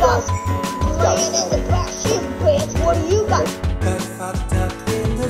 got in the bitch. What do you got? Got fucked in the